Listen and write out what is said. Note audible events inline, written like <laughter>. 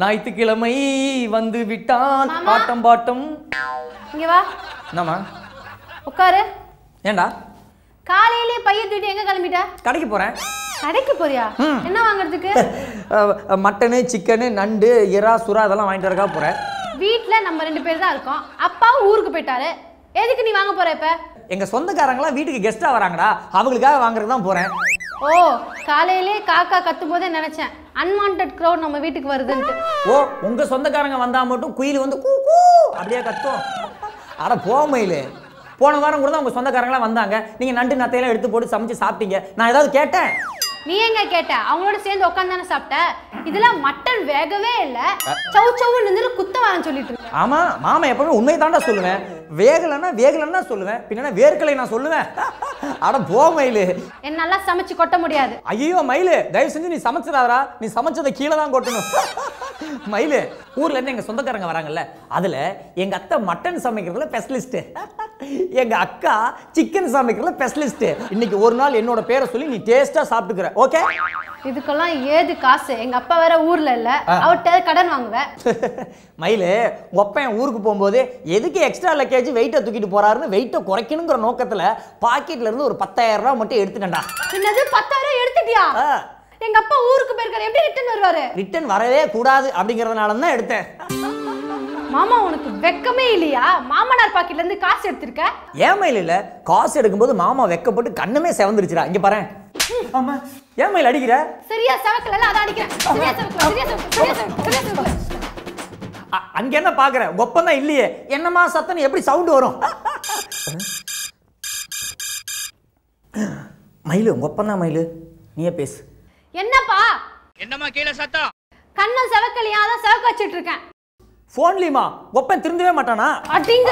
ஞாயிற்றுக்கிழமை வந்து விட்டால் மாமா. ஆட்டம் பாட்டம். இங்க வா. என்னம்மா? உட்காரு. ஏண்டா? காலையிலே பைய தூக்கிட்டு எங்க கிளம்பிட்ட? கடைக்கு போறேன். கடைக்கு போறியா? என்ன வாங்குறதுக்கு? மட்டனு சிக்கனு நண்டு இறா சுறா அதெல்லாம் வாங்கிட்டு வரக்கா போறேன். வீட்ல நம்ம ரெண்டு பேர் தான் இருக்கோம். அப்பாவும் ஊருக்கு போயிட்டாரு. எதுக்கு நீ வாங்க போற இப்ப? எங்க சொந்தக்காரங்களாம் வீட்டுக்கு கெஸ்டா வராங்கடா. அவங்களுக்காக வாங்குறது தான் போறேன். ஓ காலையிலே காக்கா கத்தும் போதே நினைச்சேன். அன்வான்ட் க்ரௌட் நம்ம வீட்டுக்கு வருதுன்ட்டு. ஓ உங்க சொந்தக்காரங்க வந்தா மட்டும் குயில் வந்து கூ கூ அப்படியே கத்தும். அட போமையிலே போன வாரம் கூட தான் உங்க சொந்தக்காரங்களாம் வந்தாங்க. நீங்க நண்டு நத்தையெல்லாம் எடுத்து போட்டு சமைச்சு சாப்பிட்டீங்க. நான் ஏதாவது கேட்டேன்? நீ எங்க கேட்ட? அவங்களோட சேர்ந்து உட்காந்து தானே சாப்பிட்ட? இதெல்லாம் மட்டன் வேகவே இல்ல. சவு சவு நின்று குத்த வாங்க சொல்லிட்டு இருக்க. ஆமா மாமா எப்பவுமே உண்மை தாண்டா சொல்லுவேன். வேகலைன்னா வேகலைன்னா சொல்லுவேன். பின்னா வேர்க்கலை நான் சொல்லுவேன். அட போ மயிலு. என்ன நல்லா சமைச்சு கொட்ட முடியாது. ஐயோ மயிலு தயவு செஞ்சு நீ சமைச்சிடாதடா. நீ சமைச்சதை கீழே தான் கொட்டணும். மயிலு ஊர்ல இருந்து எங்க சொந்தக்காரங்க வராங்கல்ல அதுல எங்க அத்தை மட்டன் சமைக்கிறதுல ஸ்பெஷலிஸ்ட் எங்க அக்கா சிக்கன் சமைக்கிறதுல ஸ்பெஷலிஸ்ட் இன்னைக்கு ஒரு நாள் என்னோட பேரை சொல்லி நீ டேஸ்டா சாப்பிட்டுக்கிற. ஓகே இதுக்கெல்லாம் ஏது காசு? எங்க அப்பா வேற ஊர்ல இல்ல. அவர்கிட்ட கடன் வாங்குவேன் <laughs> மயிலு அப்பன் ஊருக்கு போகும்போது எதுக்கு எக்ஸ்ட்ரா லக்கேஜ் வெயிட்டை தூக்கிட்டு போறாருன்னு வெயிட்டை குறைக்கணுங்கிற நோக்கத்துல பாக்கெட்ல இருந்து ஒரு பத்தாயிரம் ரூபாய் மட்டும் எடுத்துட்டேன்டா. என்னது? பத்தாயிரம் எடுத்துட்டியா? எங்க அப்பா ஊருக்கு போயிருக்காரு. எப்படி ரிட்டர்ன் வருவாரு? ரிட்டர்ன் வரவே கூடாது அப்படிங்கறதுனால தான் எடுத்தேன். மாமா உனக்கு வெக்கமே இல்லையா? மாமனார் பாக்கெட்ல இருந்து காசு எடுத்திருக்க? ஏன் மயில் இல்ல? காசு எடுக்கும்போது மாமா வெக்கப்பட்டு கண்ணுமே செவந்துருச்சுடா. இங்க பாரு ஆமா. ஏன் மயில் அடிக்கிற? சரியா சவக்கல அதான் அடிக்கிறேன். சரியா சவக்கல சரியா சவக்கல சரியா அங்க என்ன பாக்குற ஒப்பம் தான் இல்லையே. என்னமா சத்தம் எப்படி சவுண்ட் வரும்? மயிலு உங்க ஒப்பம் தான் மயிலு. நீயே பேசு. என்னப்பா? என்னம்மா கீழே சத்தம்? கண்ணம் செவக்கலையா அதான் செவக்க வச்சிட்டு இருக்கேன். ஃபோன்லயுமா ஒப்பன் திருந்தவே மாட்டானா? அடிங்க.